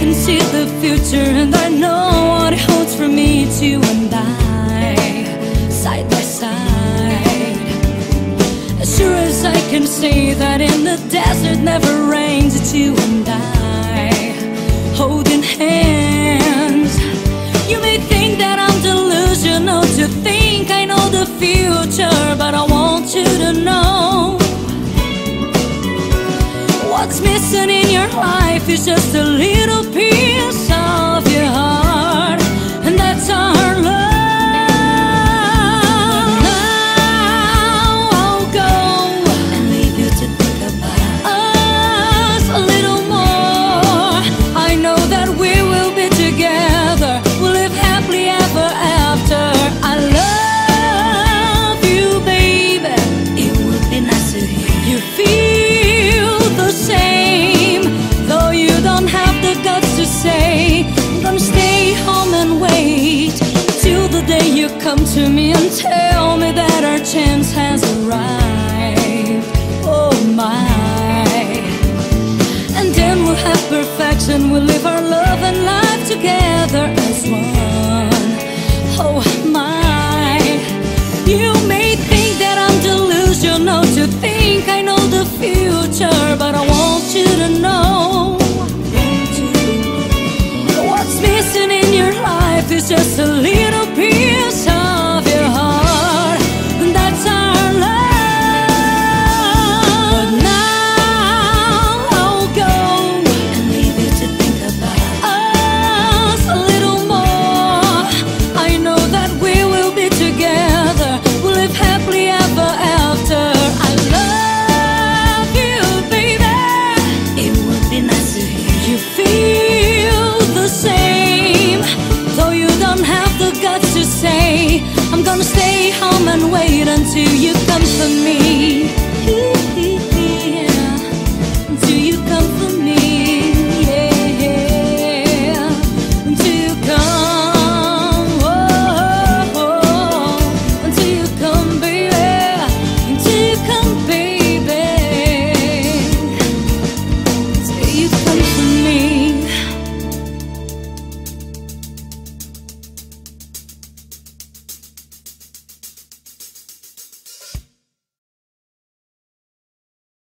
can see the future and I know what it holds for me, two and I, side by side. As sure as I can say that in the desert never rains, it's you and I, holding hands. You may think that I'm delusional to think I know the future, but I want you to know. What's missing in your life is just a little day you come to me and tell me that our chance has arrived. Oh my. And then we'll have perfection. We'll live our love and life together as one. Oh my. You may think that I'm delusional to think I know the future, but home and wait.